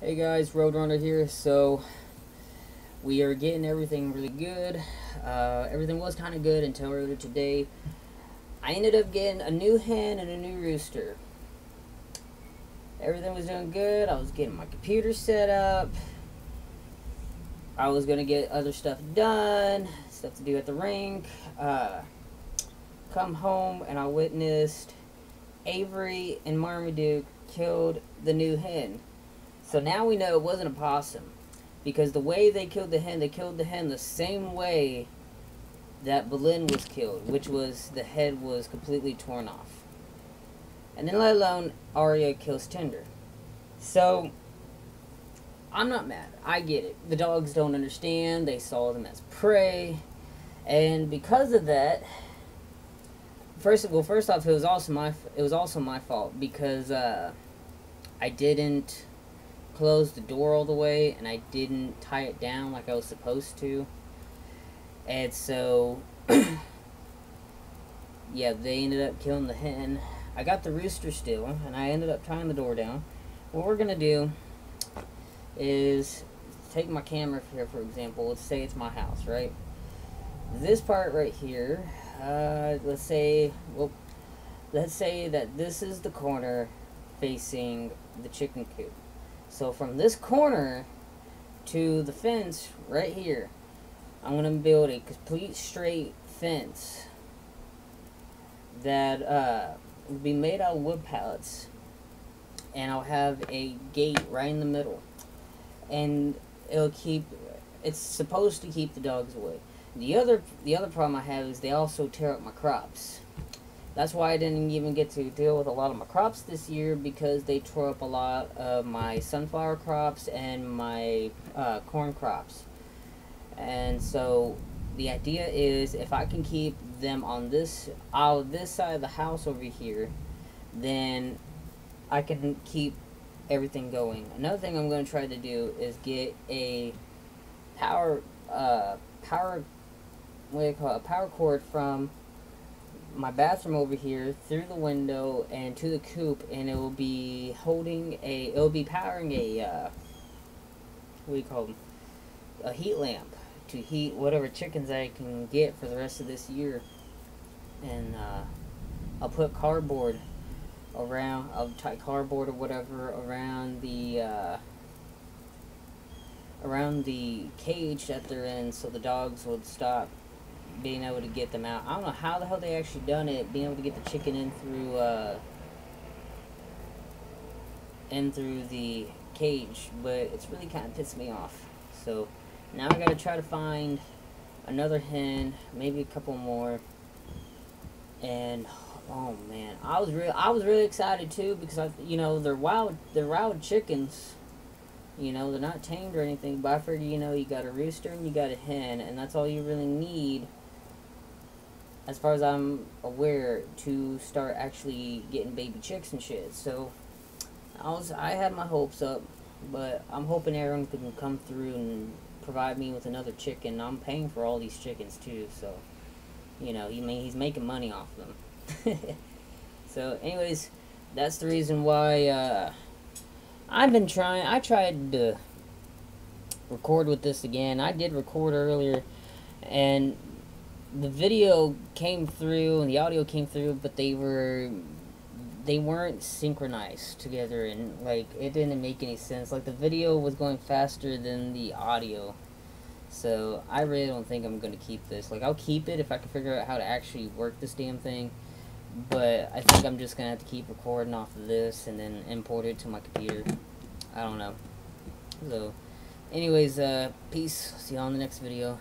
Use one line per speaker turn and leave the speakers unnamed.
Hey guys, Roadrunner here. So we are getting everything really good. Uh, everything was kind of good until earlier today. I ended up getting a new hen and a new rooster. Everything was doing good. I was getting my computer set up. I was gonna get other stuff done, stuff to do at the rink. Uh, come home and I witnessed Avery and Marmaduke killed the new hen. So now we know it wasn't a possum. Because the way they killed the hen, they killed the hen the same way that Boleyn was killed, which was the head was completely torn off. And then let alone Arya kills Tinder. So I'm not mad. I get it. The dogs don't understand. They saw them as prey. And because of that, first well first off it was also my it was also my fault because uh, I didn't close the door all the way and I didn't tie it down like I was supposed to. And so, yeah, they ended up killing the hen. I got the rooster still, and I ended up tying the door down. What we're going to do is take my camera here, for example. Let's say it's my house, right? This part right here, uh, let's say, well, let's say that this is the corner facing the chicken coop. So from this corner to the fence right here, I'm going to build a complete straight fence that uh, will be made out of wood pallets. And I'll have a gate right in the middle. And it'll keep, it's supposed to keep the dogs away. The other, the other problem I have is they also tear up my crops. That's why I didn't even get to deal with a lot of my crops this year because they tore up a lot of my sunflower crops and my uh, corn crops. And so the idea is if I can keep them on this out this side of the house over here, then I can keep everything going. Another thing I'm going to try to do is get a power uh, power what do you call it, a power cord from my bathroom over here through the window and to the coop and it will be holding a it will be powering a uh, what do you call them a heat lamp to heat whatever chickens I can get for the rest of this year. And uh, I'll put cardboard around I'll tie cardboard or whatever around the uh, around the cage that they're in so the dogs would stop being able to get them out. I don't know how the hell they actually done it, being able to get the chicken in through, uh, in through the cage, but it's really kind of pissed me off. So, now I gotta try to find another hen, maybe a couple more, and, oh man, I was real, I was really excited too, because I, you know, they're wild, they're wild chickens, you know, they're not tamed or anything, but I figured, you know, you got a rooster and you got a hen, and that's all you really need as far as I'm aware, to start actually getting baby chicks and shit. So, I was I had my hopes up, but I'm hoping Aaron can come through and provide me with another chicken. I'm paying for all these chickens too, so you know he may, he's making money off them. so, anyways, that's the reason why uh, I've been trying. I tried to record with this again. I did record earlier, and the video came through and the audio came through, but they were they weren't synchronized together and like it didn't make any sense. Like the video was going faster than the audio. So I really don't think I'm gonna keep this. Like I'll keep it if I can figure out how to actually work this damn thing. But I think I'm just gonna have to keep recording off of this and then import it to my computer. I don't know. So anyways, uh peace. See you on the next video.